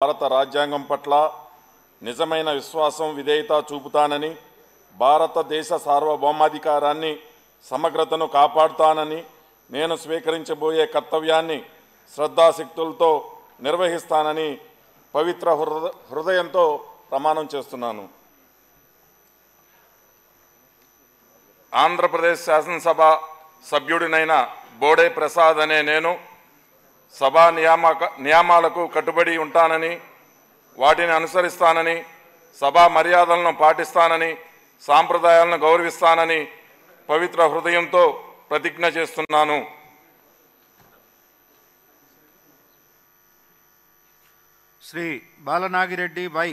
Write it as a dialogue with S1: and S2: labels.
S1: భారత రాజ్యాంగం పట్ల నిజమైన విశ్వాసం విధేయత చూపుతానని భారతదేశ సార్వభౌమాధికారాన్ని సమగ్రతను కాపాడుతానని నేను స్వీకరించబోయే కర్తవ్యాన్ని శ్రద్ధాశక్తులతో నిర్వహిస్తానని పవిత్ర హృదయంతో ప్రమాణం చేస్తున్నాను. ఆంధ్రప్రదేశ్ శాసనసభ సభ్యుడినైన బోడే ప్రసాద్ అనే నేను సభా నియామక నియామాలకు కట్టుబడి ఉంటానని వాటిని అనుసరిస్తానని సభా మర్యాదలను పాటిస్తానని సాంప్రదాయాలను గౌరవిస్తానని పవిత్ర హృదయంతో ప్రతిజ్ఞ చేస్తున్నాను.
S2: శ్రీ బాలనాగిరెడ్డి వై